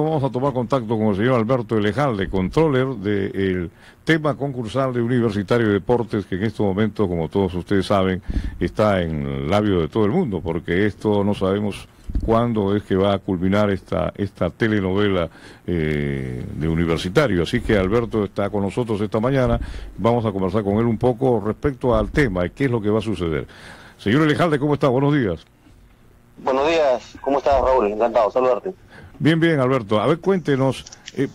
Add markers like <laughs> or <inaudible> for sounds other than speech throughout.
Vamos a tomar contacto con el señor Alberto Elejalde, controller del tema concursal de Universitario de Deportes, que en estos momentos, como todos ustedes saben, está en el labio de todo el mundo, porque esto no sabemos cuándo es que va a culminar esta, esta telenovela eh, de Universitario. Así que Alberto está con nosotros esta mañana, vamos a conversar con él un poco respecto al tema y qué es lo que va a suceder. Señor Elejalde, ¿cómo está? Buenos días. Buenos días, ¿cómo estás Raúl? Encantado, saludarte. Bien, bien, Alberto. A ver, cuéntenos, eh,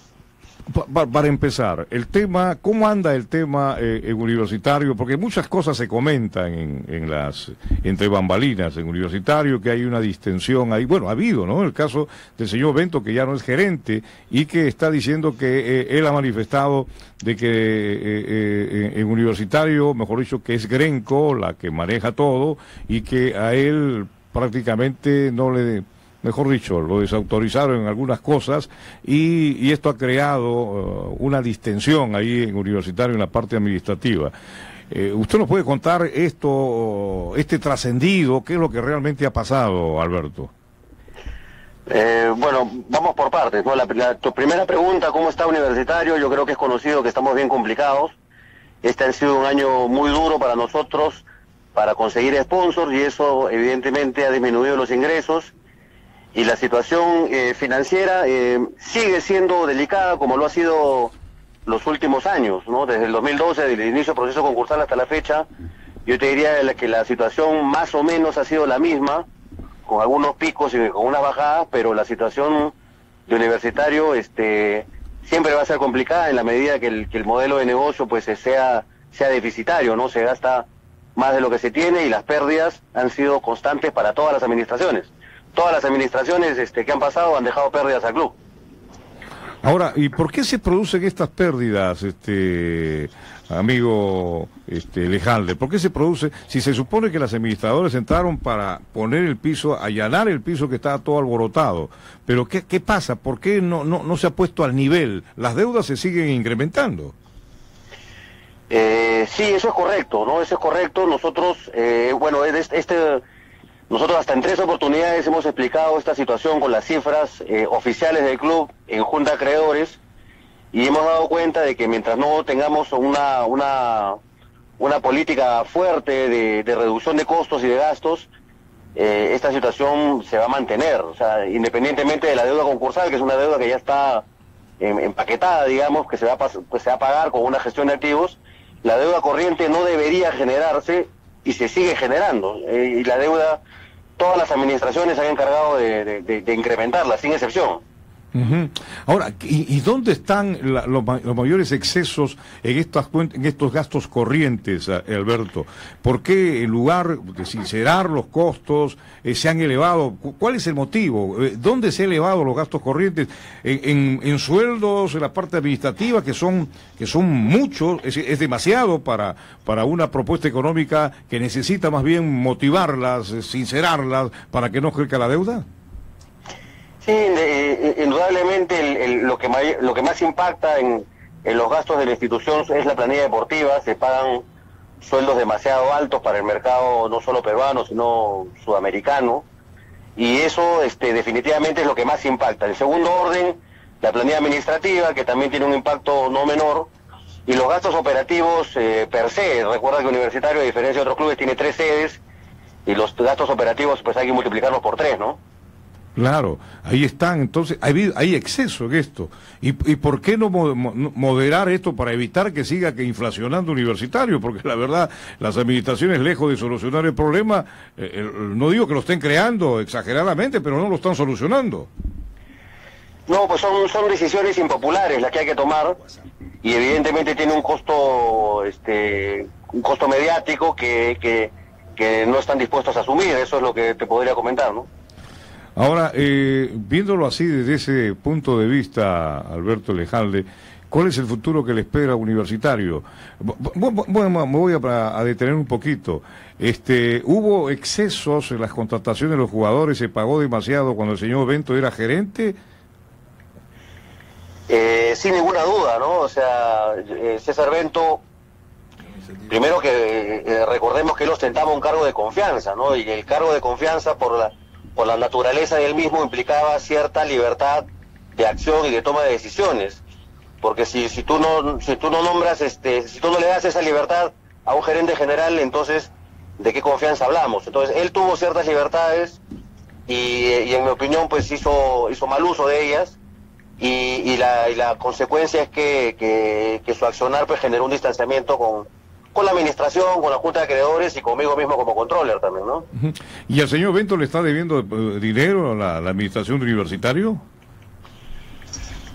para empezar, el tema, ¿cómo anda el tema eh, universitario? Porque muchas cosas se comentan en, las, entre bambalinas en universitario, que hay una distensión ahí. Bueno, ha habido, ¿no? El caso del señor Bento, que ya no es gerente y que está diciendo que eh, él ha manifestado de que en universitario, mejor dicho, que es Grenco la que maneja todo y que a él prácticamente no le mejor dicho, lo desautorizaron en algunas cosas y, esto ha creado uh, una distensión ahí en universitario en la parte administrativa. Eh, ¿Usted nos puede contar esto, este trascendido, qué es lo que realmente ha pasado, Alberto? Eh, bueno, vamos por partes. tu primera pregunta, ¿cómo está universitario? Yo creo que es conocido que estamos bien complicados. Este ha sido un año muy duro para nosotros para conseguir sponsors y eso evidentemente ha disminuido los ingresos y la situación eh, financiera eh, sigue siendo delicada como lo ha sido los últimos años, ¿no? Desde el 2012, desde el inicio del proceso concursal hasta la fecha, yo te diría que la situación más o menos ha sido la misma, con algunos picos y con unas bajadas, pero la situación de universitario este, siempre va a ser complicada en la medida que el, que el modelo de negocio pues sea, sea deficitario, ¿no? Se gasta más de lo que se tiene y las pérdidas han sido constantes para todas las administraciones todas las administraciones este, que han pasado han dejado pérdidas al club. Ahora, ¿y por qué se producen estas pérdidas, este amigo este, Lejalde? ¿Por qué se produce? Si se supone que las administradoras entraron para poner el piso, allanar el piso que estaba todo alborotado. Pero ¿qué, qué pasa? ¿Por qué no, no, no se ha puesto al nivel? Las deudas se siguen incrementando. Eh, sí, eso es correcto, ¿no? Eso es correcto. Nosotros, eh, bueno, este nosotros hasta en tres oportunidades hemos explicado esta situación con las cifras eh, oficiales del club en junta de acreedores y hemos dado cuenta de que mientras no tengamos una, una, una política fuerte de, reducción de costos y de gastos, eh, esta situación se va a mantener. O sea, independientemente de la deuda concursal, que es una deuda que ya está empaquetada, digamos, que se va, a, pues se va a pagar con una gestión de activos, la deuda corriente no debería generarse y se sigue generando. Eh, y la deuda, todas las administraciones han encargado de incrementarla, sin excepción. Ahora, ¿y, dónde están los, mayores excesos en, estas, en estos gastos corrientes, eh, Alberto? ¿Por qué en lugar de sincerar los costos eh, se han elevado? ¿Cuál es el motivo? Eh, ¿Dónde se han elevado los gastos corrientes? En, sueldos, en la parte administrativa, que son, que son muchos, es, demasiado para, para una propuesta económica que necesita más bien motivarlas, sincerarlas, para que no crezca la deuda? Sí, eh, indudablemente lo, que lo que más impacta en, los gastos de la institución es la planilla deportiva, se pagan sueldos demasiado altos para el mercado no solo peruano, sino sudamericano, y eso este, definitivamente es lo que más impacta. El segundo orden, la planilla administrativa, que también tiene un impacto no menor, y los gastos operativos eh, per se. Recuerda que Universitario, a diferencia de otros clubes, tiene tres sedes, y los gastos operativos pues hay que multiplicarlos por tres, ¿no? Claro, ahí están. Entonces, hay, hay exceso en esto. ¿Y, ¿Y, por qué no moderar esto para evitar que siga que inflacionando universitario? Porque la verdad, las administraciones, lejos de solucionar el problema, eh, no digo que lo estén creando exageradamente, pero no lo están solucionando. No, pues son, son decisiones impopulares las que hay que tomar y evidentemente tiene un costo, este, un costo mediático que, que no están dispuestos a asumir. Eso es lo que te podría comentar, ¿no? Ahora, eh, viéndolo así desde ese punto de vista, Alberto Lejalde, ¿cuál es el futuro que le espera universitario? Bueno, me voy a, detener un poquito. Este, ¿Hubo excesos en las contrataciones de los jugadores? ¿Se pagó demasiado cuando el señor Bento era gerente? Eh, sin ninguna duda, ¿no? O sea, eh, César Bento, primero que eh, recordemos que él ostentaba un cargo de confianza, ¿no? Y el cargo de confianza por la por la naturaleza del mismo implicaba cierta libertad de acción y de toma de decisiones. Porque si, si tú no, si tú no nombras, este, si tú no le das esa libertad a un gerente general, entonces, ¿de qué confianza hablamos? Entonces, él tuvo ciertas libertades y, en mi opinión, pues hizo, hizo mal uso de ellas. Y, la, y la consecuencia es que, que, su accionar pues generó un distanciamiento con, con la administración, con la Junta de Acreedores y conmigo mismo como controller también, ¿no? ¿Y al señor Bento le está debiendo eh, dinero a la, la administración universitario?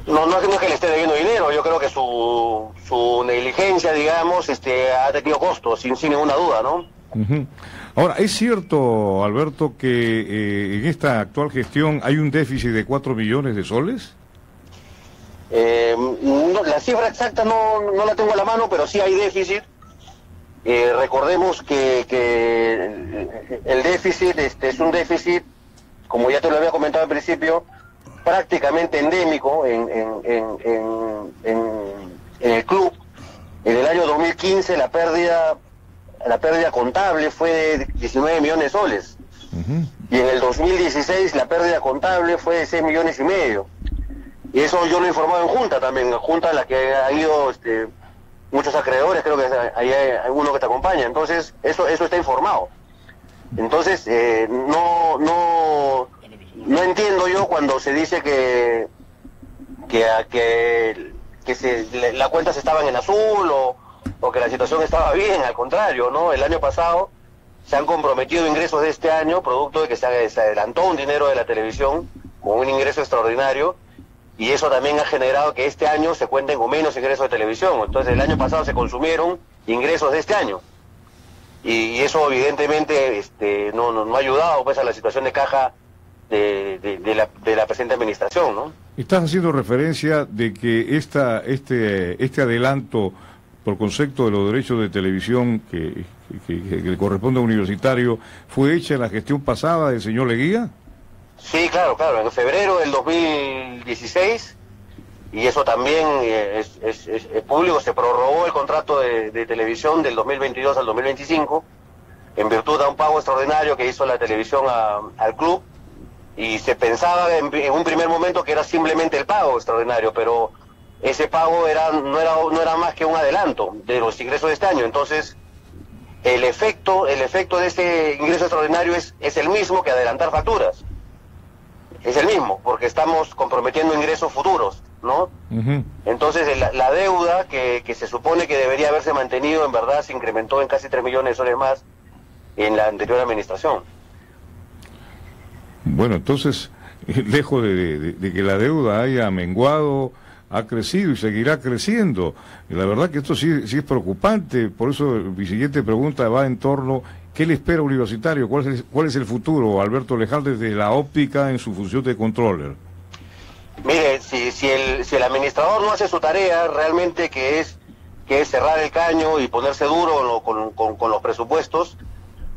No, no, es que le esté debiendo dinero, yo creo que su, su negligencia, digamos, este, ha tenido costos, sin, sin ninguna duda, ¿no? Ahora, ¿es cierto, Alberto, que eh, en esta actual gestión hay un déficit de 4 millones de soles? Eh, la cifra exacta no, no la tengo a la mano, pero sí hay déficit. Eh, recordemos que, que, el déficit este, es un déficit, como ya te lo había comentado al principio, prácticamente endémico en, el club. En el año 2015 la pérdida, la pérdida contable fue de 19 millones de soles. Y en el 2016 la pérdida contable fue de 6 millones y medio. Y eso yo lo he informado en Junta también, en Junta en la que ha ido este, muchos acreedores, creo que ahí hay, uno que te acompaña. Entonces, eso, eso está informado. Entonces, eh, no, no, no entiendo yo cuando se dice que que, que, se, la cuenta se estaban en azul o, o, que la situación estaba bien, al contrario, ¿no? El año pasado se han comprometido ingresos de este año, producto de que se, adelantó un dinero de la televisión con un ingreso extraordinario y eso también ha generado que este año se cuenten con menos ingresos de televisión. Entonces el año pasado se consumieron ingresos de este año. Y, eso evidentemente este, no, no, no, ha ayudado pues a la situación de caja de, de, la, de la presente administración, ¿no? Estás haciendo referencia de que esta, este, este adelanto por concepto de los derechos de televisión que, le corresponde a universitario fue hecha en la gestión pasada del señor Leguía? Sí, claro, claro, en febrero del 2016 y eso también eh, es, es, público, se prorrogó el contrato de, televisión del 2022 al 2025 en virtud de un pago extraordinario que hizo la televisión al club y se pensaba en, un primer momento que era simplemente el pago extraordinario, pero ese pago era no era no era más que un adelanto de los ingresos de este año, entonces el efecto el efecto de ese ingreso extraordinario es es el mismo que adelantar facturas. Es el mismo, porque estamos comprometiendo ingresos futuros, ¿no? Entonces la, deuda que, que se supone que debería haberse mantenido en verdad se incrementó en casi 3 millones de soles más en la anterior administración. Bueno, entonces, <laughs> lejos de, que la deuda haya menguado, ha crecido y seguirá creciendo. Y la verdad que esto sí, sí es preocupante, por eso mi siguiente pregunta va en torno, ¿qué le espera universitario? ¿Cuál es, el futuro, Alberto Lejal, desde la óptica en su función de controller? Mire, si, el, administrador no hace su tarea realmente que es, que es cerrar el caño y ponerse duro con, los presupuestos,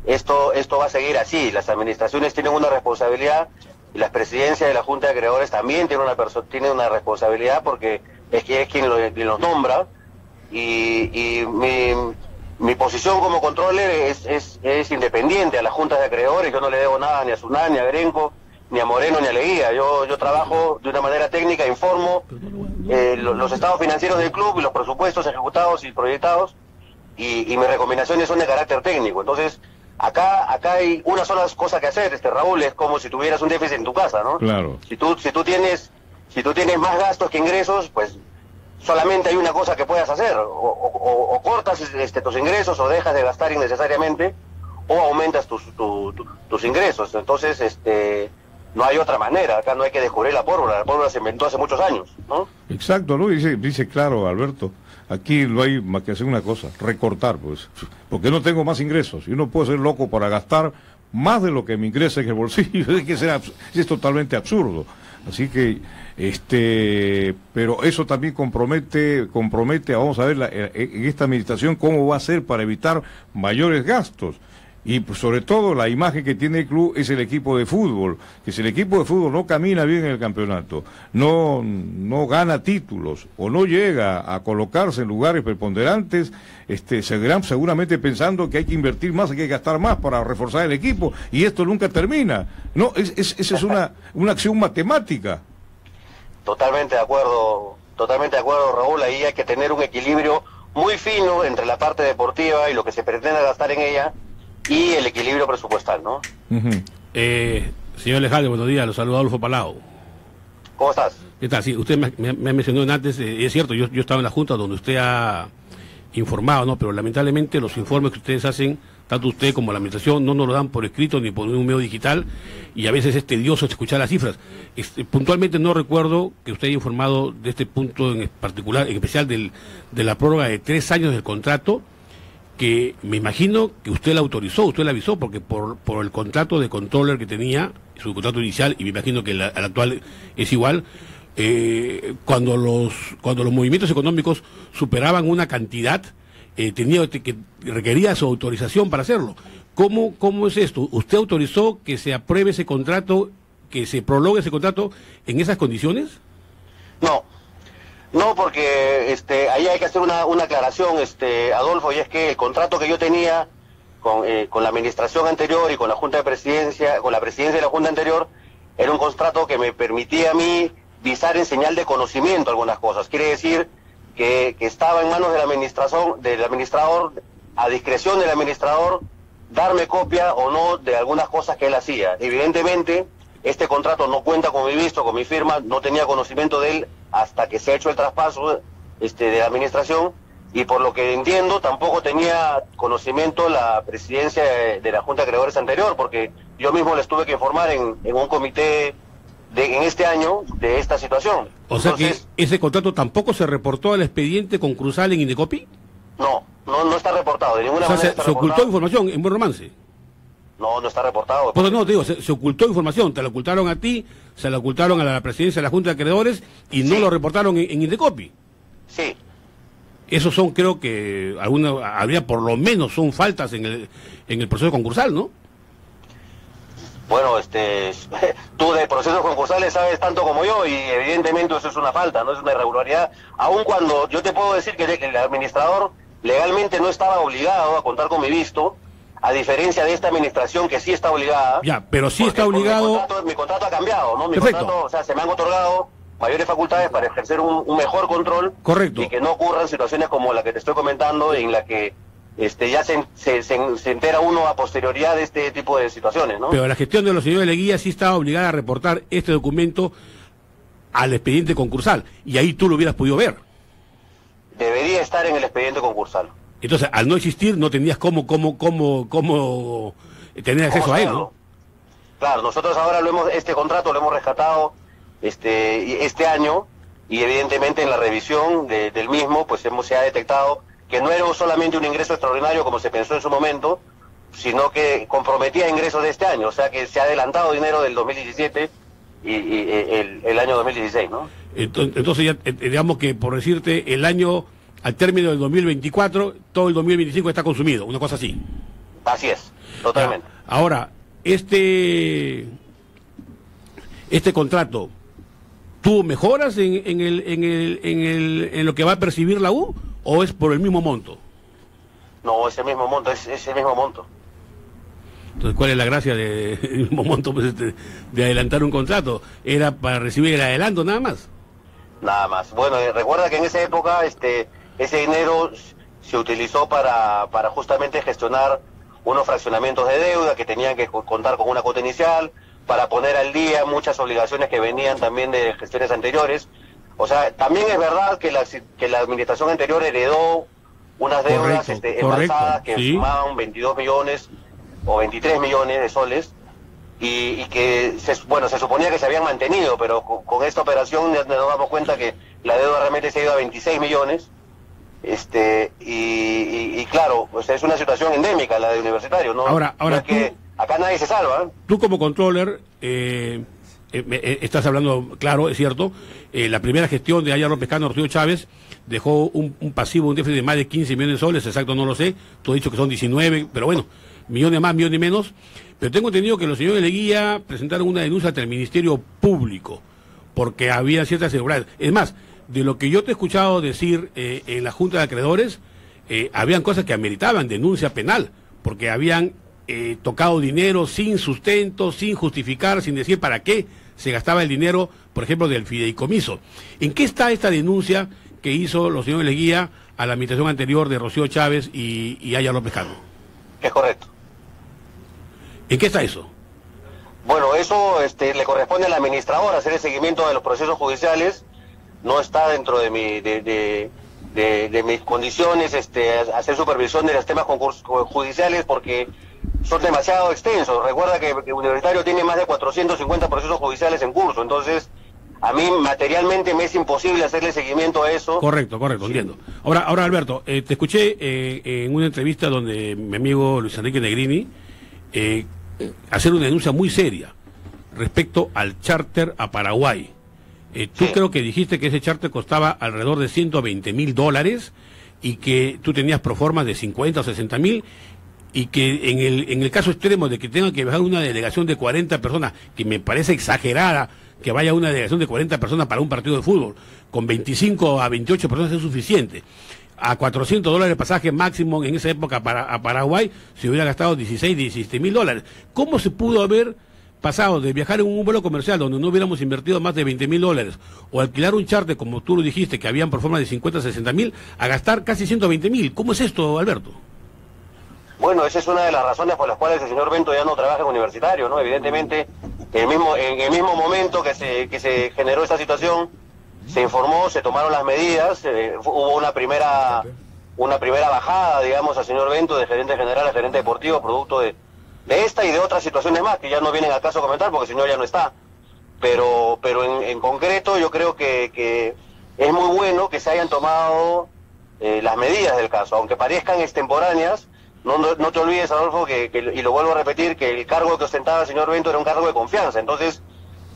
esto, esto va a seguir así. Las administraciones tienen una responsabilidad y las presidencias de la Junta de Creadores también tienen una, tienen una responsabilidad porque es, que es quien, los nombra. Y, y mi, mi, posición como controller es, es, es, independiente a las juntas de acreedores. Yo no le debo nada ni a Sunan, ni a Grenco, ni a Moreno, ni a Leguía. Yo, yo trabajo de una manera técnica, informo eh, los, estados financieros del club y los presupuestos ejecutados y proyectados. Y, y mis recomendaciones son de carácter técnico. Entonces, Acá, acá hay una sola cosa que hacer, este Raúl, es como si tuvieras un déficit en tu casa, ¿no? Claro. Si tú, si tú tienes, si tú tienes más gastos que ingresos, pues solamente hay una cosa que puedas hacer, o, cortas este, tus ingresos o dejas de gastar innecesariamente, o aumentas tus, tus ingresos. Entonces, este, no hay otra manera, acá no hay que descubrir la pólvora, la pólvora se inventó hace muchos años, ¿no? Exacto, ¿no? Dice, dice claro, Alberto. Aquí no hay más que hacer una cosa, recortar, pues, porque no tengo más ingresos y no puedo ser loco para gastar más de lo que me ingresa en el bolsillo, <laughs> es que es totalmente absurdo. Así que, este, pero eso también compromete, compromete, vamos a ver eh, en esta administración cómo va a ser para evitar mayores gastos. Y pues, sobre todo la imagen que tiene el club es el equipo de fútbol, que si el equipo de fútbol no camina bien en el campeonato, no, no gana títulos o no llega a colocarse en lugares preponderantes, este, seguirán seguramente pensando que hay que invertir más, hay que gastar más para reforzar el equipo y esto nunca termina. No, es, es, esa es una, una acción matemática. Totalmente de acuerdo, totalmente de acuerdo, Raúl. Ahí hay que tener un equilibrio muy fino entre la parte deportiva y lo que se pretende gastar en ella y el equilibrio presupuestal, ¿no? eh, señor Alejandro, buenos días, lo saluda Adolfo Palau. ¿Cómo estás? ¿Qué tal? Sí, usted me, me, mencionó antes, eh, es cierto, yo, yo estaba en la Junta donde usted ha informado, ¿no? Pero lamentablemente los informes que ustedes hacen, tanto usted como la administración, no nos lo dan por escrito ni por un medio digital y a veces es tedioso escuchar las cifras. Este, puntualmente no recuerdo que usted haya informado de este punto en particular, en especial del, de la prórroga de tres años del contrato, que me imagino que usted la autorizó, usted la avisó, porque por, por el contrato de controller que tenía, su contrato inicial, y me imagino que el actual es igual, eh, cuando, los, cuando los movimientos económicos superaban una cantidad, eh, tenía que requería su autorización para hacerlo. ¿Cómo, ¿Cómo es esto? ¿Usted autorizó que se apruebe ese contrato, que se prolongue ese contrato en esas condiciones? No, no, porque este, ahí hay que hacer una, una aclaración, este, Adolfo, y es que el contrato que yo tenía con, eh, con la administración anterior y con la Junta de Presidencia, con la presidencia de la Junta anterior, era un contrato que me permitía a mí visar en señal de conocimiento algunas cosas. Quiere decir que, que estaba en manos del administración, del administrador, a discreción del administrador, darme copia o no de algunas cosas que él hacía. Evidentemente, este contrato no cuenta con mi visto, con mi firma, no tenía conocimiento de él hasta que se ha hecho el traspaso este, de la administración y por lo que entiendo tampoco tenía conocimiento la presidencia de, la Junta de Creadores anterior, porque yo mismo les tuve que informar en un comité de, en este año de esta situación. O sea que ese contrato tampoco se reportó al expediente concursal en Indecopi. No, no, no está reportado de ninguna o sea, Se, ocultó información en buen romance. No, no está reportado. Pues no, te digo, se, ocultó información, te la ocultaron a ti, se la ocultaron a la presidencia de la Junta de Acreedores y no lo reportaron en, Indecopi. Sí. Esos son, creo que, alguna, habría por lo menos son faltas en el, en el proceso concursal, ¿no? Bueno, este, <laughs> tú de procesos concursales sabes tanto como yo y evidentemente eso es una falta, no es una irregularidad. Aun cuando yo te puedo decir que el administrador legalmente no estaba obligado a contar con mi visto, a diferencia de esta administración que sí está obligada. Ya, pero sí está obligado. Mi contrato, ha cambiado, ¿no? Mi contrato, o sea, se me han otorgado mayores facultades para ejercer un, mejor control. Correcto. Y que no ocurran situaciones como la que te estoy comentando, en la que este, ya se, se, entera uno a posterioridad de este tipo de situaciones, ¿no? Pero la gestión de los señores Leguía sí estaba obligada a reportar este documento al expediente concursal, y ahí tú lo hubieras podido ver. Debería estar en el expediente concursal. Entonces, al no existir, no tenías cómo, cómo, cómo, cómo tener acceso a él, ¿no? Claro, nosotros ahora lo hemos, este contrato lo hemos rescatado este, este año, y evidentemente en la revisión del mismo, pues hemos, se ha detectado que no era solamente un ingreso extraordinario como se pensó en su momento, sino que comprometía ingresos de este año, o sea que se ha adelantado dinero del 2017 y, el, año 2016, ¿no? Entonces, ya, eh, digamos que por decirte, el año al término del 2024, todo el 2025 está consumido, una cosa así. Así es, totalmente. Ahora, este este contrato tuvo mejoras en, en, el, en, el, en, el, en lo que va a percibir la U o es por el mismo monto? No, es el mismo monto, es, el mismo monto. Entonces, ¿cuál es la gracia del de, <laughs> mismo monto pues, este, de adelantar un contrato? ¿Era para recibir el adelanto nada más? Nada más. Bueno, eh, recuerda que en esa época este, ese dinero se utilizó para, para justamente gestionar unos fraccionamientos de deuda que tenían que contar con una cuota inicial, para poner al día muchas obligaciones que venían también de gestiones anteriores o sea, también es verdad que la, que la administración anterior heredó unas deudas este, que sumaban 22 millones o 23 millones de soles y, que, se, bueno, se suponía que se habían mantenido, pero con, esta operación nos damos cuenta que la deuda realmente se ha ido a 26 millones. Este, y, claro, pues es una situación endémica la de universitario, ¿no? Ahora, ahora que acá nadie se salva. Tú como controller, eh, eh, eh, estás hablando, claro, es cierto, eh, la primera gestión de Ayarlo Pescano Rocío Chávez dejó un, pasivo, un déficit de más de 15 millones de soles, exacto no lo sé, tú has dicho que son 19, pero bueno, millones más, millones menos, pero tengo entendido que los señores de Leguía presentaron una denuncia ante el Ministerio Público, porque había ciertas irregularidades. Es más, de lo que yo te he escuchado decir en la Junta de Acreedores, habían cosas que ameritaban denuncia penal, porque habían tocado dinero sin sustento, sin justificar, sin decir para qué se gastaba el dinero, por ejemplo, del fideicomiso. ¿En qué está esta denuncia que hizo los señores Leguía a la administración anterior de Rocío Chávez y, y Aya López Cano? Es correcto. ¿En qué está eso? Bueno, eso este, le corresponde al administrador hacer el seguimiento de los procesos judiciales. No está dentro de mi, de, de, de, de mis condiciones este, hacer supervisión de los temas judiciales porque son demasiado extensos. Recuerda que, que Universitario tiene más de 450 procesos judiciales en curso. Entonces, a mí materialmente me es imposible hacerle seguimiento a eso. Correcto, correcto, entiendo. Ahora, ahora Alberto, eh, te escuché eh, en una entrevista donde mi amigo Luis Enrique Negrini eh, hacer una denuncia muy seria respecto al charter a Paraguay. Eh, tú Sí. creo que dijiste que ese charter costaba alrededor de 120 mil dólares y que tú tenías proformas de 50 o 60 mil y que en el, en el caso extremo de que tenga que viajar una delegación de 40 personas, que me parece exagerada que vaya una delegación de 40 personas para un partido de fútbol, con 25 a 28 personas es suficiente. A 400 dólares de pasaje máximo en esa época para a Paraguay se hubiera gastado 16, 17 mil dólares. ¿Cómo se pudo haber pasado de viajar en un vuelo comercial donde no hubiéramos invertido más de 20 mil dólares o alquilar un charter, como tú lo dijiste, que habían por forma de 50, 60 mil, a gastar casi 120 mil? ¿Cómo es esto, Alberto? Bueno, esa es una de las razones por las cuales el señor Bento ya no trabaja en universitario, ¿no? Evidentemente, el mismo, en el mismo momento que se, que se generó esta situación, se informó, se tomaron las medidas, eh, hubo una primera, una primera bajada, digamos, al señor Bento de gerente general a gerente deportivo, producto de, de esta y de otras situaciones más que ya no vienen al caso a comentar porque si no ya no está. Pero, pero en, en concreto yo creo que, que es muy bueno que se hayan tomado eh, las medidas del caso, aunque parezcan extemporáneas, no, no, no te olvides, Adolfo, que, que- y lo vuelvo a repetir, que el cargo que ostentaba el señor Bento era un cargo de confianza, entonces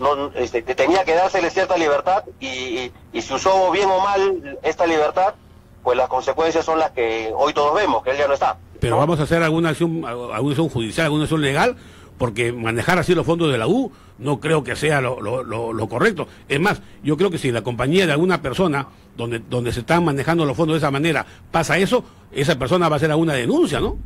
no, este, te tenía que dársele cierta libertad y, y, y si usó bien o mal esta libertad, pues las consecuencias son las que hoy todos vemos, que él ya no está. Pero ¿no? vamos a hacer alguna acción, alguna acción judicial, alguna acción legal, porque manejar así los fondos de la U no creo que sea lo, lo- lo- lo correcto. Es más, yo creo que si la compañía de alguna persona donde, donde se están manejando los fondos de esa manera pasa eso, esa persona va a hacer alguna denuncia, ¿no?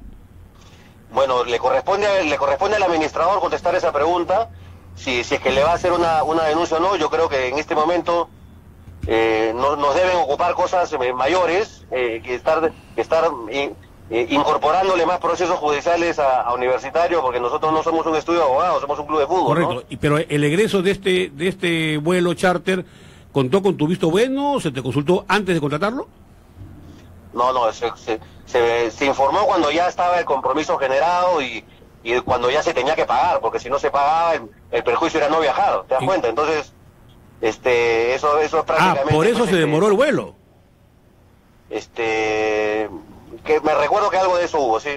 Bueno, le corresponde, le corresponde al administrador contestar esa pregunta. Si, si es que le va a hacer una, una denuncia o no, yo creo que en este momento eh, no- nos deben ocupar cosas eh, mayores, eh, que estar, que estar in- eh, incorporándole más procesos judiciales a, a universitario, porque nosotros no somos un estudio de abogados, somos un club de fútbol. Correcto. Y, pero el egreso de este, de este vuelo charter contó con tu visto bueno, se te consultó antes de contratarlo. No, no, se, se, se- se informó cuando ya estaba el compromiso generado y, y cuando ya se tenía que pagar, porque si no se pagaba, el, el perjuicio era no viajar, ¿te das Y- cuenta? Entonces, este, eso, eso Ah, prácticamente... por eso pues, se este, demoró el vuelo. Este, que me recuerdo que algo de eso hubo, sí.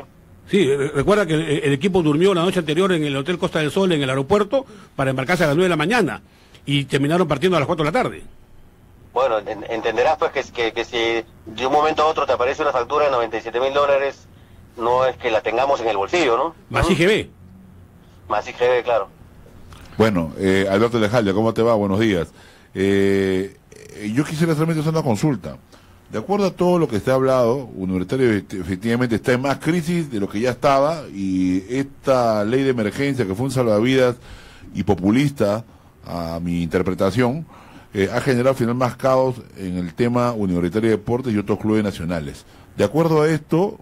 Sí, re- recuerda que el, el equipo durmió la noche anterior en el Hotel Costa del Sol en el aeropuerto para embarcarse a las 9 de la mañana y terminaron partiendo a las 4 de la tarde. Bueno, en- entenderás pues que, que, que si de un momento a otro te aparece una factura de 97 mil dólares, no es que la tengamos en el bolsillo, ¿no? Más. IGB. Más IGB, claro. Bueno, eh, Alberto Lejalde, ¿cómo te va? Buenos días. Eh, yo quisiera solamente hacer una consulta. De acuerdo a todo lo que se ha hablado, Universitario efect- efectivamente está en más crisis de lo que ya estaba y esta ley de emergencia que fue un salvavidas y populista, a mi interpretación, eh, ha generado al final más caos en el tema Universitario de Deportes y otros clubes nacionales. De acuerdo a esto,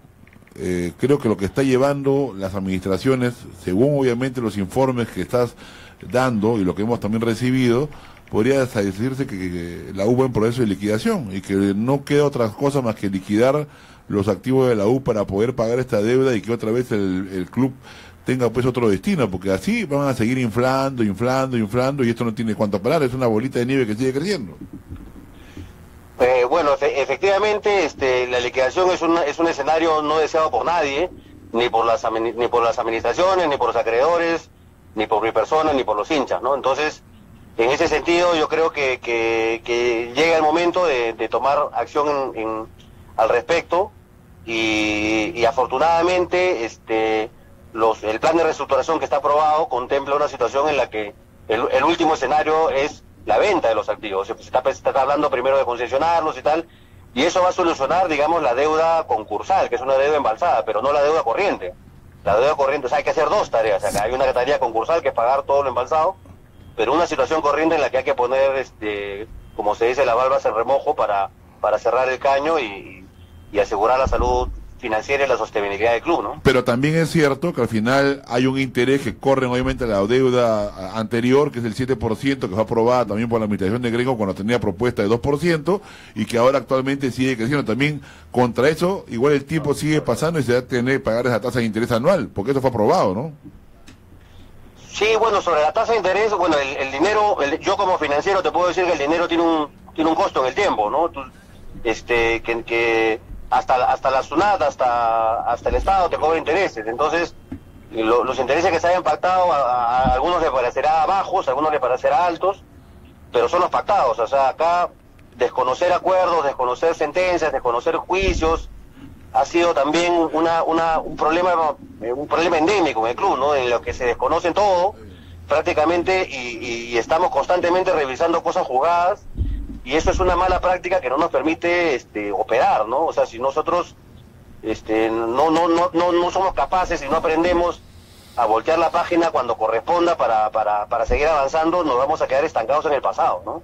eh, creo que lo que está llevando las administraciones, según obviamente los informes que estás dando y lo que hemos también recibido, podría decirse que, que la U va en proceso de liquidación y que no queda otra cosa más que liquidar los activos de la U para poder pagar esta deuda y que otra vez el, el club tenga pues otro destino, porque así van a seguir inflando, inflando, inflando y esto no tiene cuánto parar, es una bolita de nieve que sigue creciendo. Eh, bueno, efe- efectivamente, este, la liquidación es un, es un escenario no deseado por nadie, ni por las ni por las administraciones, ni por los acreedores, ni por mi persona, ni por los hinchas, ¿no? Entonces, en ese sentido, yo creo que, llega el momento de, tomar acción en- al respecto y, y afortunadamente, este, los, el plan de reestructuración que está aprobado contempla una situación en la que el, el último escenario es la venta de los activos. Se, está, está hablando primero de concesionarlos y tal, y eso va a solucionar, digamos, la deuda concursal, que es una deuda embalsada, pero no la deuda corriente. La deuda corriente, o sea, hay que hacer dos tareas acá. Hay una tarea concursal que es pagar todo lo embalsado, pero una situación corriente en la que hay que poner, este, como se dice, las valvas en remojo para, para cerrar el caño y, y asegurar la salud financiera y la sostenibilidad del club, ¿no? Pero también es cierto que al final hay un interés que corre obviamente la deuda anterior, que es el 7%, que fue aprobada también por la administración de Grego cuando tenía propuesta de 2%, y que ahora actualmente sigue creciendo. También contra eso, igual el tiempo sigue pasando y se va a tener que pagar esa tasa de interés anual, porque eso fue aprobado, ¿no? Sí, bueno, sobre la tasa de interés, bueno, el, dinero, yo como financiero te puedo decir que el dinero tiene un, tiene un costo en el tiempo, ¿no? este, que, que hasta, hasta la SUNAT, hasta, hasta el Estado te cobra intereses. Entonces, los intereses que se hayan pactado, a, algunos les parecerá bajos, a algunos les parecerá altos, pero son los pactados. O sea, acá desconocer acuerdos, desconocer sentencias, desconocer juicios, ha sido también una, una, un problema un problema endémico en el club, ¿no? En lo que se desconoce todo prácticamente y, y estamos constantemente revisando cosas jugadas y eso es una mala práctica que no nos permite este, operar, ¿no? O sea, si nosotros este, no, no, no, no, no somos capaces y no aprendemos a voltear la página cuando corresponda para, para, para seguir avanzando, nos vamos a quedar estancados en el pasado, ¿no?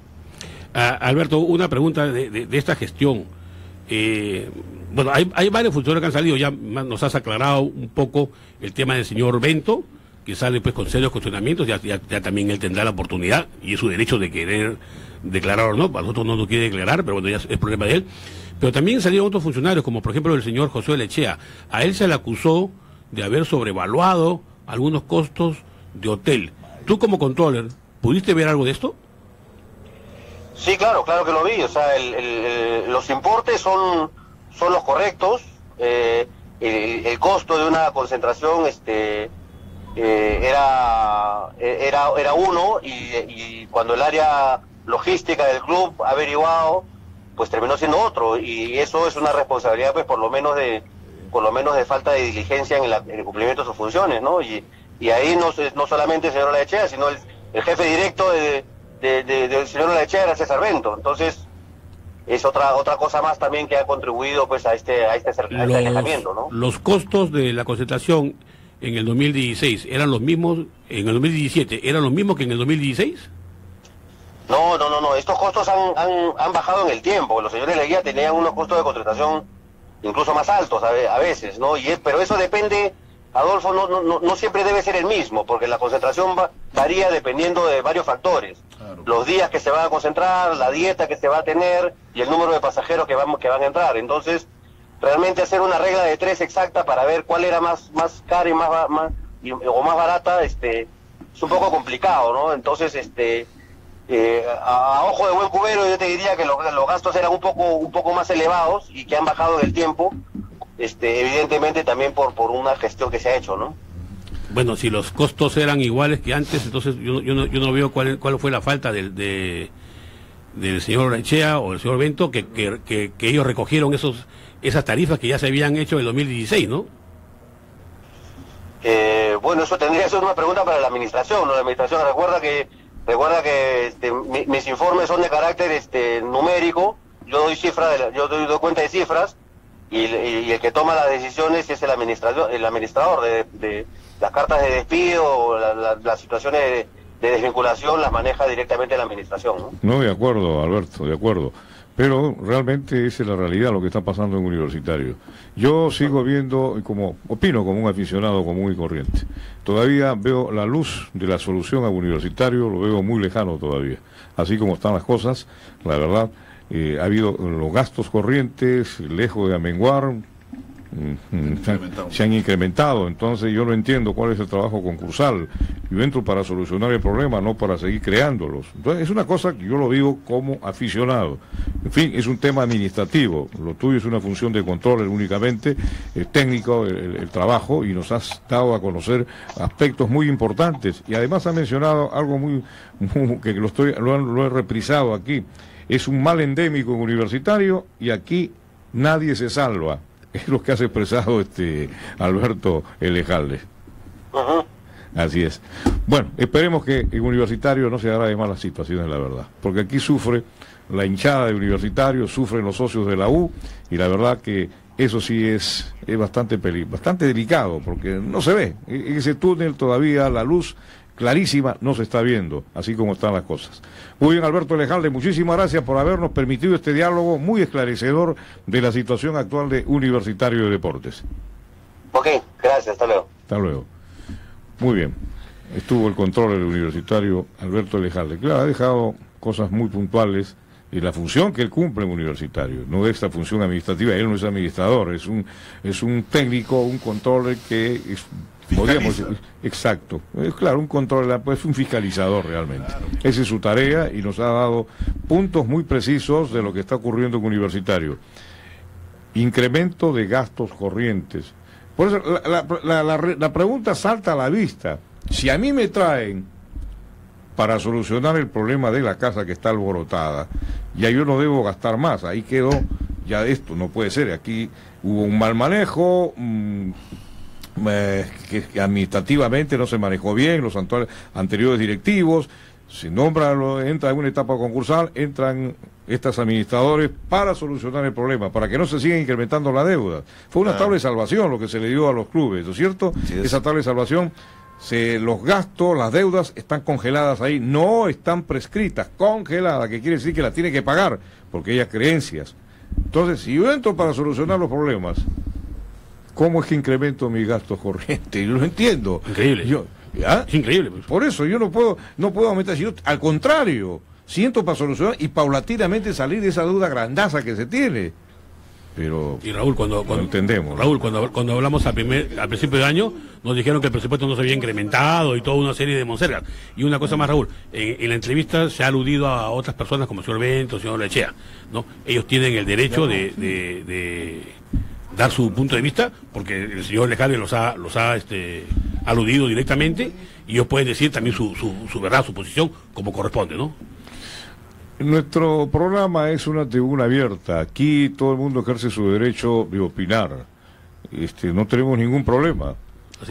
Ah, Alberto, una pregunta de, de, esta gestión. Eh, bueno, hay, hay varios funcionarios que han salido, ya nos has aclarado un poco el tema del señor Bento, que sale pues con serios cuestionamientos, ya, ya, también él tendrá la oportunidad y es su derecho de querer declarar o no, para nosotros no lo quiere declarar, pero bueno, ya es problema de él. Pero también salieron otros funcionarios, como por ejemplo el señor José Lechea. A él se le acusó de haber sobrevaluado algunos costos de hotel. Tú como controller, ¿pudiste ver algo de esto? Sí, claro, claro que lo vi. O sea, los importes son, son los correctos. Eh, el, costo de una concentración este, eh, era, era, era uno y, cuando el área logística del club averiguado, pues terminó siendo otro y eso es una responsabilidad pues por lo menos de por lo menos de falta de diligencia en, el cumplimiento de sus funciones, ¿no? Y, y ahí no, no solamente el señor Lechea, sino el, jefe directo de, del señor Lechea era César Bento. Entonces, es otra otra cosa más también que ha contribuido pues a este a este, a este alejamiento, ¿no? Los costos de la concentración en el 2016 eran los mismos, en el 2017, eran los mismos que en el 2016? No, no, no, no. Estos costos han, han, han bajado en el tiempo. Los señores Leguía tenían unos costos de contratación incluso más altos a, veces, ¿no? Y es, pero eso depende, Adolfo, no, no, no siempre debe ser el mismo, porque la concentración varía dependiendo de varios factores. Los días que se van a concentrar, la dieta que se va a tener y el número de pasajeros que, vamos, que van a entrar. Entonces, realmente hacer una regla de tres exacta para ver cuál era más más cara y más, más o más barata este es un poco complicado no entonces este eh, a, ojo de buen cubero yo te diría que los, gastos eran un poco un poco más elevados y que han bajado en el tiempo este evidentemente también por por una gestión que se ha hecho no bueno si los costos eran iguales que antes entonces yo, yo, no, yo no veo cuál cuál fue la falta del de, del señor Echea o del señor Bento que, que, que, que ellos recogieron esos esas tarifas que ya se habían hecho en el 2016, ¿no? Eh, bueno, eso tendría que ser una pregunta para la administración, ¿no? La administración recuerda que recuerda que este, mis informes son de carácter este, numérico, yo doy cifras, yo doy, cuenta de cifras y, el que toma las decisiones es el administrador, el administrador de, las cartas de despido, las situaciones de, de, desvinculación las maneja directamente la administración. ¿no? no, de acuerdo, Alberto, de acuerdo. Pero realmente esa es la realidad lo que está pasando en universitario. Yo sigo viendo, como opino como un aficionado común y corriente. Todavía veo la luz de la solución a universitario, lo veo muy lejano todavía. Así como están las cosas, la verdad, eh, ha habido los gastos corrientes, lejos de amenguar, se han incrementado. Entonces yo no entiendo cuál es el trabajo concursal. Yo entro para solucionar el problema, no para seguir creándolos. Entonces es una cosa que yo lo digo como aficionado. En fin, es un tema administrativo. Lo tuyo es una función de control únicamente, el técnico, el, trabajo, y nos has dado a conocer aspectos muy importantes. Y además ha mencionado algo muy, que lo, estoy, lo, lo he reprisado aquí. Es un mal endémico universitario y aquí nadie se salva es <laughs> lo que has expresado este Alberto Elejalde. Así es. Bueno, esperemos que en Universitario no se haga de malas situaciones, la verdad, porque aquí sufre la hinchada de Universitario, sufren los socios de la U, y la verdad que eso sí es, es bastante, bastante delicado, porque no se ve. En ese túnel todavía la luz clarísima no se está viendo, así como están las cosas. Muy bien, Alberto Lejalde, muchísimas gracias por habernos permitido este diálogo muy esclarecedor de la situación actual de Universitario de Deportes. Ok, gracias, hasta luego. Hasta luego. Muy bien. Estuvo el control del universitario Alberto Lejalde. Claro, ha dejado cosas muy puntuales y la función que él cumple en universitario, no esta función administrativa, él no es administrador, es un, es un técnico, un controller que es, podríamos exacto, es claro, un controller, pues un fiscalizador realmente. Esa es su tarea y nos ha dado puntos muy precisos de lo que está ocurriendo en universitario. Incremento de gastos corrientes. Por eso la, la, la, la pregunta salta a la vista. Si a mí me traen para solucionar el problema de la casa que está alborotada, ya yo no debo gastar más, ahí quedó ya esto, no puede ser, aquí hubo un mal manejo, mmm, eh, que, administrativamente no se manejó bien, los anteriores directivos, se nombra, entra en una etapa concursal, entran estos administradores para solucionar el problema, para que no se siga incrementando la deuda. Fue una tabla de salvación lo que se le dio a los clubes, ¿no es cierto? Sí, es. Esa tabla de salvación se, los gastos, las deudas están congeladas ahí, no están prescritas, congeladas, que quiere decir que las tiene que pagar, porque hay creencias. Entonces, si yo entro para solucionar los problemas, ¿cómo es que incremento mis gastos corrientes? <laughs> Yo lo entiendo. Increíble. Yo. Es increíble. Pues. Por eso yo no puedo, no puedo aumentar, sino al contrario, siento para solucionar y paulatinamente salir de esa duda grandaza que se tiene pero y Raúl cuando, cuando entendemos Raúl cuando, cuando hablamos al primer al principio de año nos dijeron que el presupuesto no se había incrementado y toda una serie de monsergas y una cosa más Raúl en, en, la entrevista se ha aludido a otras personas como el señor Bento el señor Lechea no ellos tienen el derecho de, de, de dar su punto de vista porque el señor Lejale los ha los ha este aludido directamente y ellos pueden decir también su, su, su verdad su posición como corresponde no nuestro programa es una tribuna abierta. Aquí todo el mundo ejerce su derecho de opinar. Este, no tenemos ningún problema.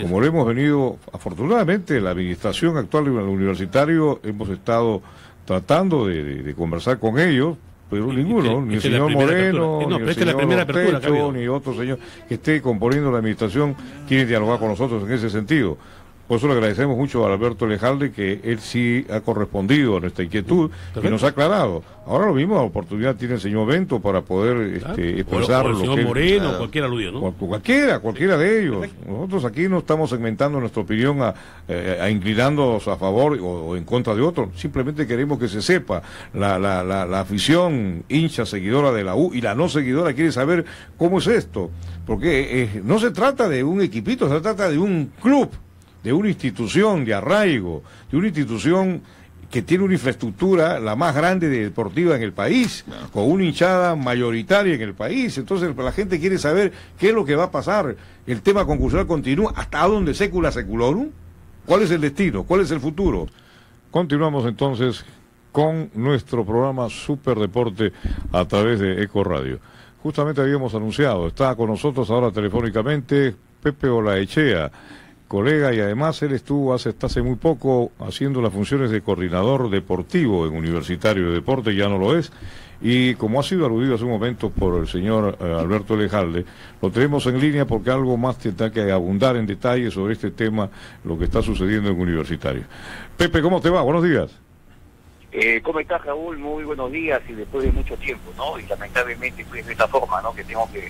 Como lo hemos venido, afortunadamente, la administración actual del universitario hemos estado tratando de, de, de conversar con ellos, pero ninguno, ni el señor Moreno, no, ni el señor Ortecho, ni otro señor que esté componiendo la administración quiere dialogar con nosotros en ese sentido. Por eso le agradecemos mucho a Alberto Lejalde que él sí ha correspondido a nuestra inquietud Perfecto. y nos ha aclarado. Ahora lo mismo, la oportunidad tiene el señor Bento para poder claro. este, expresar o, o el señor lo que Moreno, él, cualquiera aludió, ¿no? Cualquiera, cualquiera de ellos. Perfecto. Nosotros aquí no estamos segmentando nuestra opinión a, eh, a inclinándonos a favor o, o, en contra de otro. Simplemente queremos que se sepa. La, la, la, la afición hincha, seguidora de la U y la no seguidora quiere saber cómo es esto. Porque eh, no se trata de un equipito, se trata de un club de una institución de arraigo, de una institución que tiene una infraestructura la más grande de deportiva en el país, no. con una hinchada mayoritaria en el país. Entonces la gente quiere saber qué es lo que va a pasar. El tema concursual continúa hasta donde secula seculorum. ¿Cuál es el destino? ¿Cuál es el futuro? Continuamos entonces con nuestro programa Super Deporte a través de Eco Radio. Justamente habíamos anunciado, está con nosotros ahora telefónicamente Pepe Olaechea colega y además él estuvo hace, hasta hace muy poco haciendo las funciones de coordinador deportivo en Universitario de Deporte, ya no lo es, y como ha sido aludido hace un momento por el señor eh, Alberto Lejalde, lo tenemos en línea porque algo más tendrá que abundar en detalle sobre este tema, lo que está sucediendo en Universitario. Pepe, ¿cómo te va? Buenos días. Eh, ¿Cómo estás, Raúl? Muy buenos días y después de mucho tiempo, ¿no? Y lamentablemente fue de esta forma, ¿no? Que tengo que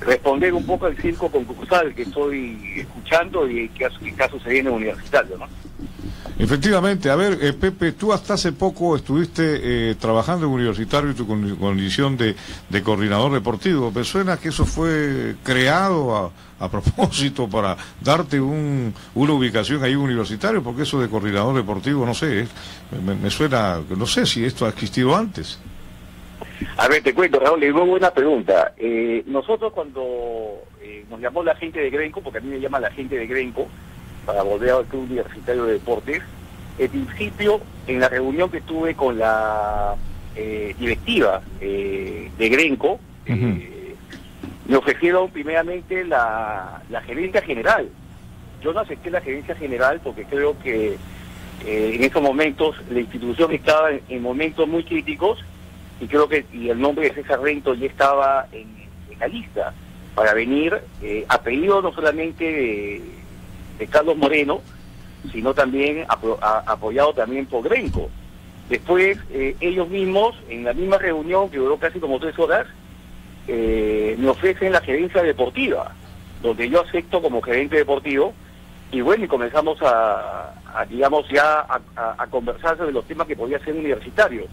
responder un poco al circo concursal que estoy escuchando y que, está sucediendo en universitario, ¿no? Efectivamente, a ver, eh, Pepe, tú hasta hace poco estuviste eh, trabajando en universitario y tu condición de, de, coordinador deportivo. Me suena que eso fue creado a, propósito para darte un, una ubicación ahí universitario, porque eso de coordinador deportivo, no sé, eh, me, suena, no sé si esto ha existido antes. A ver, te cuento, Raúl, le digo una pregunta. Eh, nosotros cuando eh, nos llamó la gente de Grenco, porque a mí me llama la gente de Grenco, para volver al Club Universitario de Deportes, en principio, en la reunión que tuve con la eh, directiva de Grenco, uh -huh. me ofrecieron primeramente la, la gerencia general. Yo no acepté la gerencia general porque creo que en estos momentos la institución estaba en, en momentos muy críticos y creo que y el nombre de César Rento ya estaba en, la lista para venir, eh, a pedido no solamente de, Carlos Moreno, sino también apoyado también por Grenco. Después, eh, ellos mismos, en la misma reunión que duró casi como tres horas, eh, me ofrecen la gerencia deportiva, donde yo acepto como gerente deportivo, y bueno, y comenzamos a, digamos, ya a, conversar sobre los temas que podía ser universitario.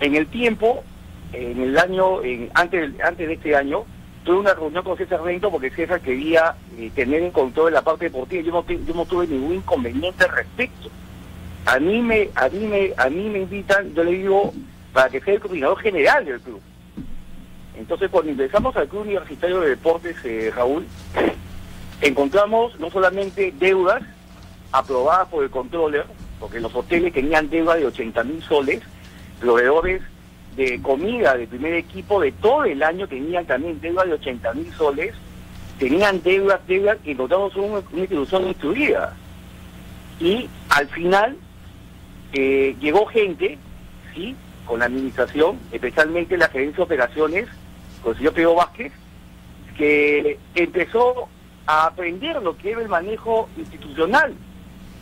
En el tiempo, en el año, en, antes, antes de este año, tuve una reunión con César Rento porque César quería eh, tener en control la parte deportiva. Yo no, yo no tuve ningún inconveniente al respecto. A mí me, a mí me, a mí me invitan, yo le digo, para que sea el coordinador general del club. Entonces, cuando ingresamos al Club Universitario de Deportes, eh, Raúl, encontramos no solamente deudas aprobadas por el controller, porque los hoteles tenían deuda de 80 mil soles, proveedores de comida de primer equipo de todo el año tenían también deuda de 80 mil soles, tenían deudas, deudas, una, una institución instruida. Y al final eh, llegó gente, sí, con la administración, especialmente la gerencia de operaciones, con el señor Pedro Vázquez, que empezó a aprender lo que era el manejo institucional.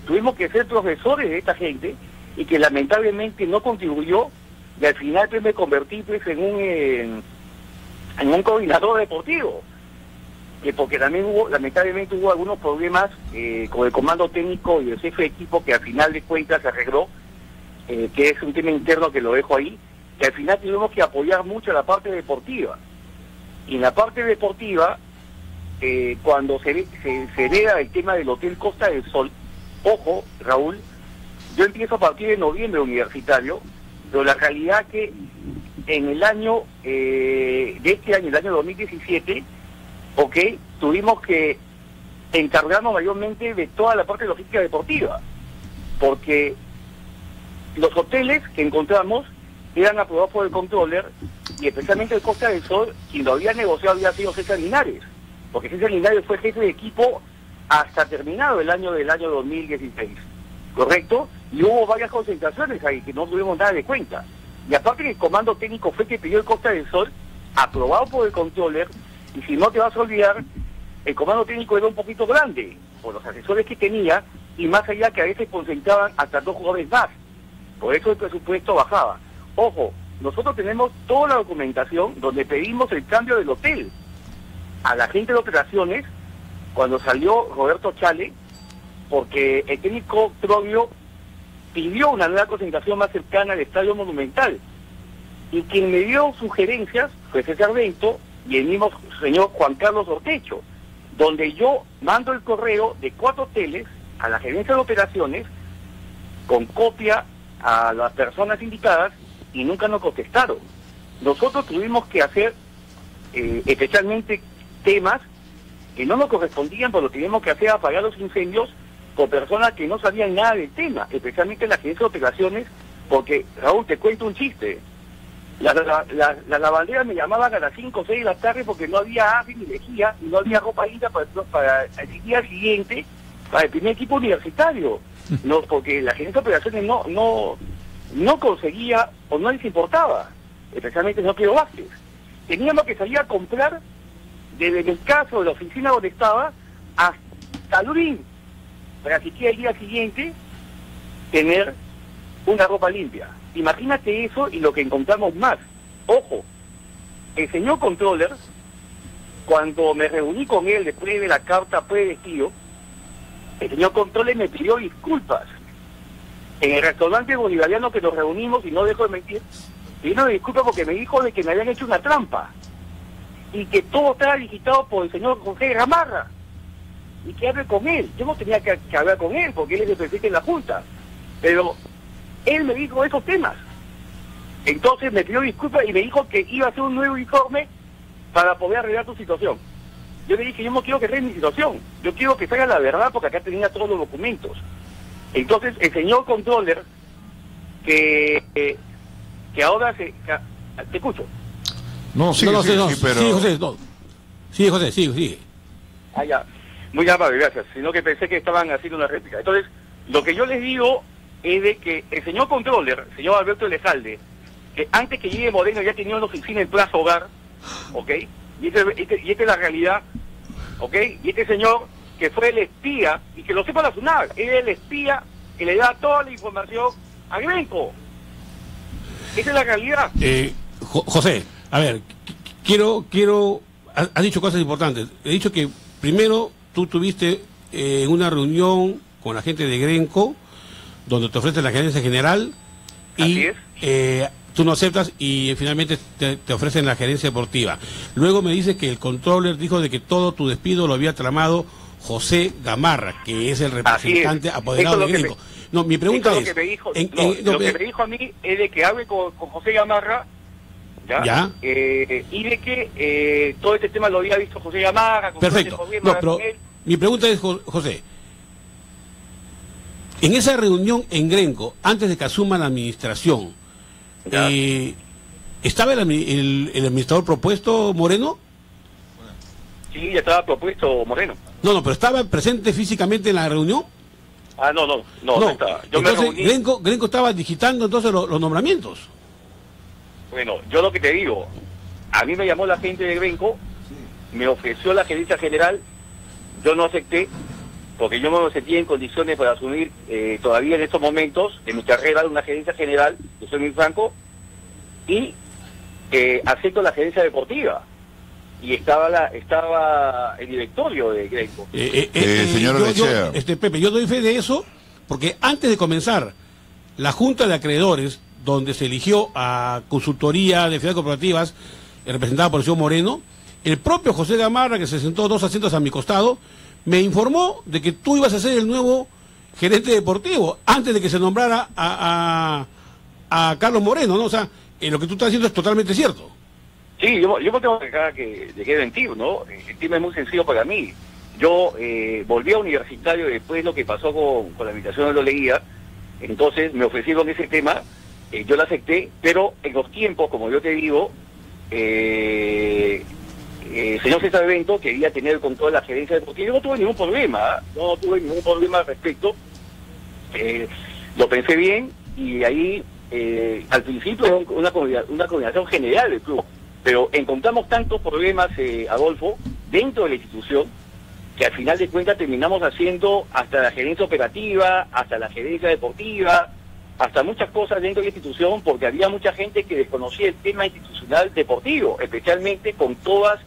Tuvimos que ser profesores de esta gente y que lamentablemente no contribuyó y al final pues, me convertí pues, en un en un coordinador deportivo que porque también hubo lamentablemente hubo algunos problemas eh, con el comando técnico y el jefe de equipo que al final de cuentas se arregló eh, que es un tema interno que lo dejo ahí, que al final tuvimos que apoyar mucho la parte deportiva. Y en la parte deportiva, eh, cuando se, se, se hereda el tema del Hotel Costa del Sol, ojo, Raúl, yo empiezo a partir de noviembre universitario, pero la realidad que en el año eh, de este año, el año 2017, ok, tuvimos que encargarnos mayormente de toda la parte logística deportiva, porque los hoteles que encontramos eran aprobados por el controller y especialmente el Costa del Sol, quien lo había negociado había sido César Linares, porque César Linares fue jefe de equipo hasta terminado el año del año 2016, ¿correcto? Y hubo varias concentraciones ahí que no tuvimos nada de cuenta. Y aparte el comando técnico fue que pidió el Costa del Sol, aprobado por el controller, y si no te vas a olvidar, el comando técnico era un poquito grande, por los asesores que tenía, y más allá que a veces concentraban hasta dos jugadores más. Por eso el presupuesto bajaba. Ojo, nosotros tenemos toda la documentación donde pedimos el cambio del hotel. A la gente de operaciones, cuando salió Roberto Chale, porque el técnico Trovio pidió una nueva concentración más cercana al Estadio Monumental. Y quien me dio sugerencias fue César Bento y el mismo señor Juan Carlos Ortecho, donde yo mando el correo de cuatro hoteles a la gerencia de operaciones con copia a las personas indicadas y nunca nos contestaron. Nosotros tuvimos que hacer eh, especialmente temas que no nos correspondían, pero lo teníamos que hacer apagar los incendios con personas que no sabían nada del tema, especialmente la gerencia de operaciones, porque Raúl, te cuento un chiste. La, la, la, lavandera me llamaban a las 5 o 6 de la tarde porque no había agua ni lejía y no había ropa linda para, para el día siguiente para el primer equipo universitario no porque la gerencia de operaciones no no no conseguía o no les importaba, especialmente no quiero Vázquez. Teníamos que salir a comprar desde el caso de la oficina donde estaba hasta Lurín, para que el día siguiente tener una ropa limpia. Imagínate eso y lo que encontramos más. Ojo, el señor controller, cuando me reuní con él después de la carta pre-vestido, el señor Controle me pidió disculpas. En el restaurante bolivariano que nos reunimos, y no dejo de mentir, pidió disculpas porque me dijo de que me habían hecho una trampa. Y que todo estaba digitado por el señor José Gamarra. Y que hable con él. Yo no tenía que, hablar con él porque él es el presidente de la Junta. Pero él me dijo esos temas. Entonces me pidió disculpas y me dijo que iba a hacer un nuevo informe para poder arreglar tu situación. Yo le dije, yo no quiero que arregle mi situación, yo quiero que salga la verdad porque acá tenía todos los documentos. Entonces, el señor controller, que, que, ahora se... ¿Te escucho? No, sí, no, sí, sí, pero... Sí, José, no. Sí, José, sí, sí. Ah, ya. Muy amable, gracias. Sino que pensé que estaban haciendo una réplica. Entonces, lo que yo les digo es de que el señor controller, el señor Alberto Lejalde, que antes que llegue Moreno ya tenía una oficina en Plaza Hogar, ¿ok? Y esta este, y este es la realidad, ¿ok? Y este señor que fue el espía, y que lo sepa la SUNAR, es el espía que le da toda la información a Grenco. Esa es la realidad. Eh, Jo- José, a ver, qu- quiero, quiero, ha- has dicho cosas importantes. He dicho que primero tú tuviste eh, una reunión con la gente de Grenco, donde te ofrecen la gerencia general y eh, tú no aceptas y finalmente te, te ofrecen la gerencia deportiva. Luego me dice que el controller dijo de que todo tu despido lo había tramado José Gamarra, que es el representante apoderado es de Grenco. No, mi pregunta es... lo que me dijo, en- no, en- no, lo que eh, me dijo a mí es de que hable con, con José Gamarra, ¿ya? Ya. Eh, y de que eh, todo este tema lo había visto José Gamarra, con Perfecto. gobierno, No, pero con él. mi pregunta es, Jo- José, en esa reunión en Grenco, antes de que asuma la administración, eh, ¿estaba el, admi- el- el administrador propuesto Moreno? Sí, ya estaba propuesto Moreno. No, no, pero estaba presente físicamente en la reunión. Ah, no, no, no, no, estaba. Yo me entonces reuní- Grenco, Grenco estaba digitando entonces lo- los nombramientos. Bueno, yo lo que te digo, a mí me llamó la gente de Grenco, me ofreció la gerencia general, yo no acepté, porque yo no me sentía en condiciones para asumir eh, todavía en estos momentos, en mi carrera, una gerencia general, yo soy muy franco, y eh, acepto la gerencia deportiva. Y estaba la estaba el directorio de Grenco. Eh, Eh, señor yo- este, Pepe, yo doy fe de eso porque antes de comenzar la Junta de Acreedores, donde se eligió a Consultoría de Fidelidad Corporativas, representada por el señor Moreno, el propio José Gamarra, que se sentó dos asientos a mi costado, me informó de que tú ibas a ser el nuevo gerente deportivo, antes de que se nombrara a, Carlos Moreno, ¿no? O sea, eh, lo que tú estás haciendo es totalmente cierto. Sí, yo, yo tengo que acá que de qué mentir, ¿no? El tema es muy sencillo para mí. Yo eh, volví a universitario después de lo que pasó con, con la invitación de lo leía, entonces me ofrecieron ese tema, eh, yo lo acepté, pero en los tiempos, como yo te digo, eh, eh, señor César Evento quería tener el control de la gerencia deportiva. Yo no tuve ningún problema, ¿ah? no, tuve ningún problema al respecto. Eh, lo pensé bien y ahí eh, al principio una, una coordinación general del club, pero encontramos tantos problemas, eh, Adolfo, dentro de la institución, que al final de cuentas terminamos haciendo hasta la gerencia operativa, hasta la gerencia deportiva, hasta muchas cosas dentro de la institución, porque había mucha gente que desconocía el tema institucional deportivo, especialmente con todas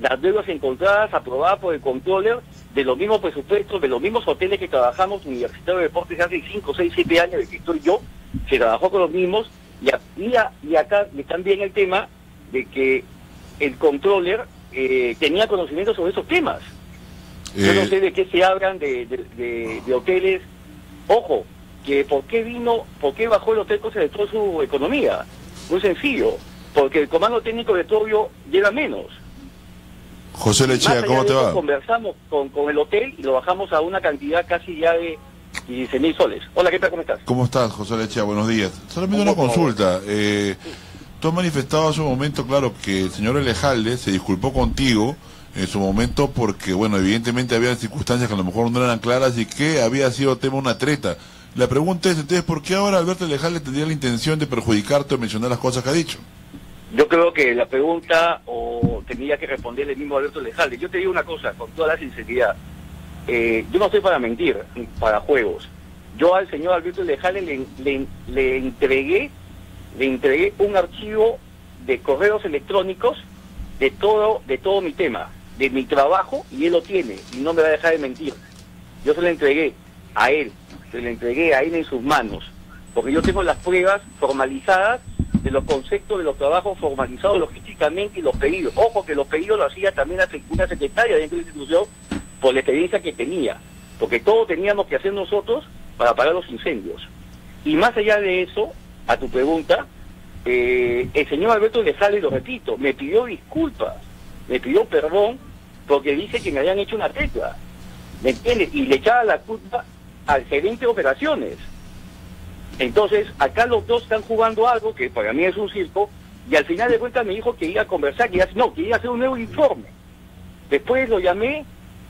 las deudas encontradas aprobadas por el controller de los mismos presupuestos, de los mismos hoteles que trabajamos Universitario de Deportes hace 5, 6, 7 años, de que estoy yo, se trabajó con los mismos, y, a- y, y acá también el tema de que el controller eh, tenía conocimiento sobre esos temas. Yo no Eh, sé de qué se hablan de, de- de- de hoteles. Ojo, que por qué vino, por qué bajó el hotel cosa de toda su economía. Muy sencillo, porque el comando técnico de Tobio llega menos. José Lechea, ¿cómo te va? Conversamos con, con el hotel y lo bajamos a una cantidad casi ya de 15 mil soles. Hola, ¿qué tal? ¿Cómo estás? ¿Cómo estás, José Lechea? Buenos días. Solamente ¿Cómo, una consulta. Eh, tú has manifestado hace un momento, claro, que el señor Elejalde se disculpó contigo en su momento porque, bueno, evidentemente había circunstancias que a lo mejor no eran claras y que había sido tema una treta. La pregunta es, entonces, ¿por qué ahora Alberto Elejalde tendría la intención de perjudicarte o mencionar las cosas que ha dicho? Yo creo que la pregunta o tenía que responder el mismo Alberto Lejalde. Yo te digo una cosa, con toda la sinceridad. Eh, yo no estoy para mentir, para juegos. Yo al señor Alberto Lejalde le, le, le entregué, le entregué un archivo de correos electrónicos de todo, de todo mi tema, de mi trabajo, y él lo tiene, y no me va a dejar de mentir. Yo se lo entregué a él, se lo entregué a él en sus manos, porque yo tengo las pruebas formalizadas de los conceptos de los trabajos formalizados logísticamente y los pedidos. Ojo que los pedidos lo hacía también una secretaria dentro de la institución por la experiencia que tenía, porque todo teníamos que hacer nosotros para pagar los incendios. Y más allá de eso, a tu pregunta, eh, el señor Alberto le sale, lo repito, me pidió disculpas, me pidió perdón porque dice que me habían hecho una tecla, ¿me entiendes? Y le echaba la culpa al gerente de operaciones. Entonces, acá los dos están jugando algo que para mí es un circo, y al final de cuentas me dijo que iba a conversar, que iba, no, que iba a hacer un nuevo informe. Después lo llamé,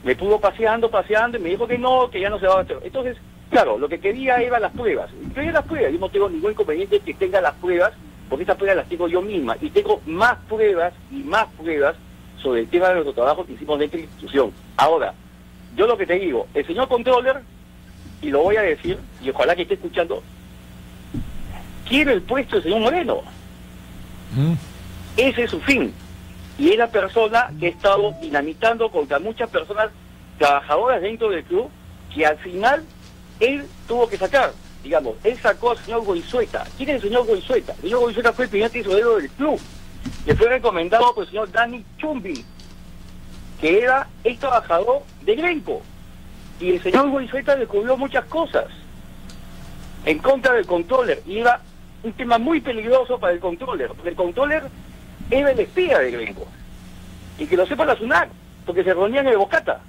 me pudo paseando, paseando, y me dijo que no, que ya no se va a hacer. Entonces, claro, lo que quería era las pruebas. Quería las pruebas, yo no tengo ningún inconveniente que tenga las pruebas, porque estas pruebas las tengo yo misma, y tengo más pruebas y más pruebas sobre el tema de nuestro trabajo que hicimos dentro de la institución. Ahora, yo lo que te digo, el señor controller, y lo voy a decir, y ojalá que esté escuchando, quiere el puesto del señor Moreno. Ese es su fin. Y es la persona que ha estado dinamitando contra muchas personas trabajadoras dentro del club que al final él tuvo que sacar. Digamos, él sacó al señor Goizueta. ¿Quién es el señor Goizueta? El señor Goizueta fue el primer tesorero del club, que fue recomendado por el señor Dani Chumbi, que era el trabajador de Grenco. Y el señor Goizueta descubrió muchas cosas en contra del controller. Y era un tema muy peligroso para el controller, porque el controller era el espía de Grenco. Y que lo sepa la SUNAC, porque se reunían en el Bocata.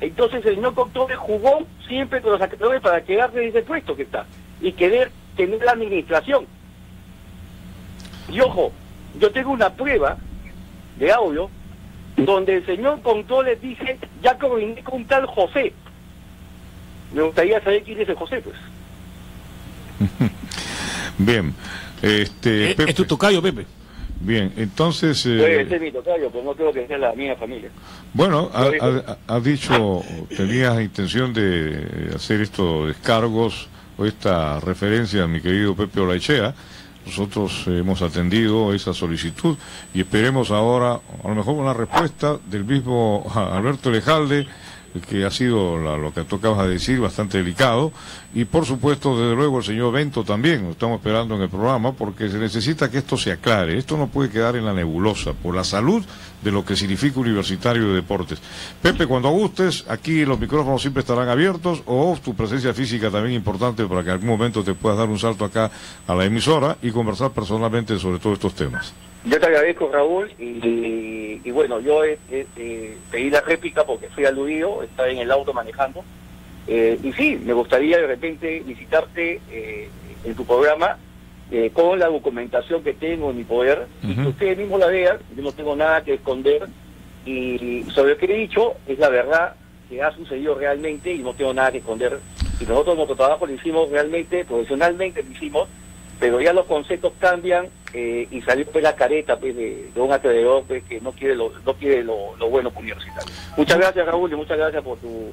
Entonces el señor controller jugó siempre con los actores para quedarse en ese puesto que está y querer tener la administración. Y ojo, yo tengo una prueba de audio donde el señor controller dice, ya coordiné con un tal José. Me gustaría saber quién es el José, pues. <laughs> Bien. Este, Eh, Pepe. es tu tocayo, Pepe. Bien, entonces... eh, Puede ser mi tocayo, pero no creo que sea la mía familia. Bueno, ha, ha- ha dicho, tenías intención de hacer estos descargos o esta referencia a mi querido Pepe Olaichea. Nosotros hemos atendido esa solicitud y esperemos ahora, a lo mejor, una respuesta del mismo <laughs> Alberto Lejalde, que ha sido la- lo que tú acabas de decir, bastante delicado. Y por supuesto, desde luego, el señor Bento también, estamos esperando en el programa, porque se necesita que esto se aclare. Esto no puede quedar en la nebulosa, por la salud de lo que significa Universitario de Deportes. Pepe, cuando gustes, aquí los micrófonos siempre estarán abiertos, o tu presencia física también importante para que en algún momento te puedas dar un salto acá a la emisora y conversar personalmente sobre todos estos temas. Yo te agradezco, Raúl, y, y bueno, yo eh, eh, eh, pedí la réplica porque fui aludido, estaba en el auto manejando, eh, y sí, me gustaría de repente visitarte eh, en tu programa eh, con la documentación que tengo en mi poder, y que ustedes mismos la vean, yo no tengo nada que esconder, y sobre lo que he dicho es la verdad que ha sucedido realmente y no tengo nada que esconder, y nosotros nuestro trabajo lo hicimos realmente, profesionalmente lo hicimos, pero ya los conceptos cambian eh, y salió pues la careta pues de, de un acreedor pues que no quiere lo, no quiere lo, lo bueno por universitario. Muchas gracias Raúl y muchas gracias por tu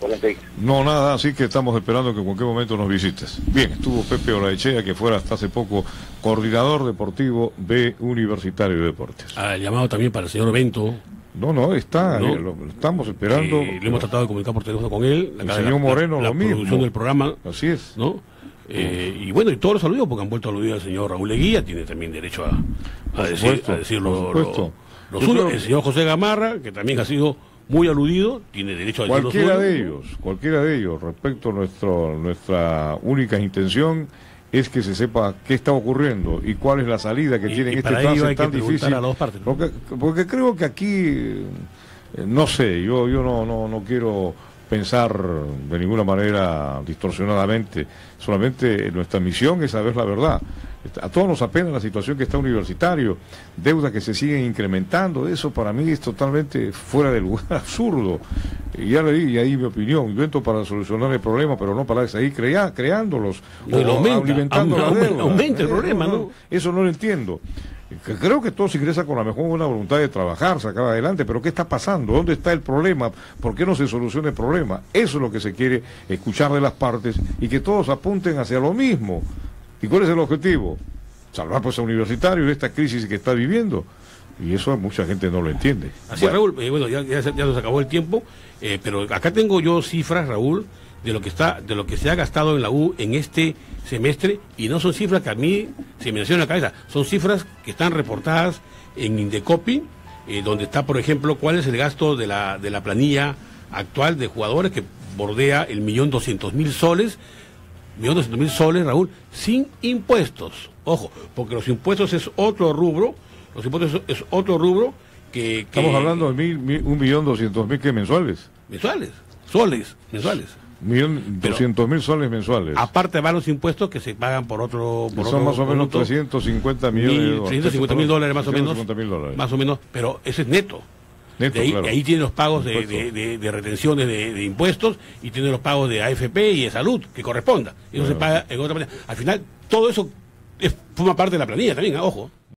por la entrevista. No, nada, así que estamos esperando que en cualquier momento nos visites. Bien, estuvo Pepe Olaechea, que fuera hasta hace poco coordinador deportivo de Universitario de Deportes. Ah, el llamado también para el señor Bento. No, no, está, No. eh, lo, lo estamos esperando. Eh, lo hemos tratado de comunicar por teléfono con él. El señor Moreno la, lo mismo. producción del programa, Así es. ¿no? Eh, y bueno, y todos los saludos porque han vuelto a aludir al señor Raúl Leguía, tiene también derecho a, a decir, supuesto, a decir lo, lo- lo suyo. El señor José Gamarra, que también ha sido muy aludido, tiene derecho a decir lo Cualquiera suyo. de ellos, cualquiera de ellos, respecto a nuestro, nuestra única intención es que se sepa qué está ocurriendo y cuál es la salida que Y- tiene y este que tan difícil. a las dos partes, ¿no? Porque, porque creo que aquí, eh, no sé, yo, yo no, no, no quiero pensar de ninguna manera distorsionadamente, solamente nuestra misión es saber la verdad. A todos nos apena la situación que está universitario, deudas que se siguen incrementando, eso para mí es totalmente fuera de lugar, <laughs> absurdo. Y ya le di ahí mi opinión, invento para solucionar el problema, pero no para seguir crea- creándolos y o aumenta, alimentando la deuda. aumenta el Eh, problema, ¿no? Eso no lo entiendo. Creo que todos ingresan con la mejor buena voluntad de trabajar, sacar adelante, pero ¿qué está pasando? ¿Dónde está el problema? ¿Por qué no se soluciona el problema? Eso es lo que se quiere escuchar de las partes y que todos apunten hacia lo mismo. ¿Y cuál es el objetivo? Salvar pues a universitario de esta crisis que está viviendo. Y eso mucha gente no lo entiende. Así es, Raúl, eh, bueno, ya, ya nos acabó el tiempo, eh, pero acá tengo yo cifras, Raúl, de lo que está, de lo que se ha gastado en la U en este semestre, y no son cifras que a mí se me nació en la cabeza, son cifras que están reportadas en Indecopi, eh, donde está, por ejemplo, cuál es el gasto de la, de la planilla actual de jugadores que bordea el millón doscientos mil soles, millón doscientos mil soles, Raúl, sin impuestos. Ojo, porque los impuestos es otro rubro, los impuestos es, es otro rubro que... que- Estamos hablando de mil, mil- un millón doscientos mil que mensuales. mensuales, soles, mensuales. Millón doscientos mil soles mensuales. Aparte van los impuestos que se pagan por otro... Por son otro más o menos producto. 350 millones de Mil- dólares. 350 mil dólares más o menos. 350 mil dólares. Más o menos, pero ese es neto. Neto, de, ahí, claro. de ahí tiene los pagos de, de- de- de retenciones de, de impuestos y tiene los pagos de AFP y de salud que corresponda. Eso se paga en otra manera. Al final, todo eso es- forma parte de la planilla también, ah, ojo.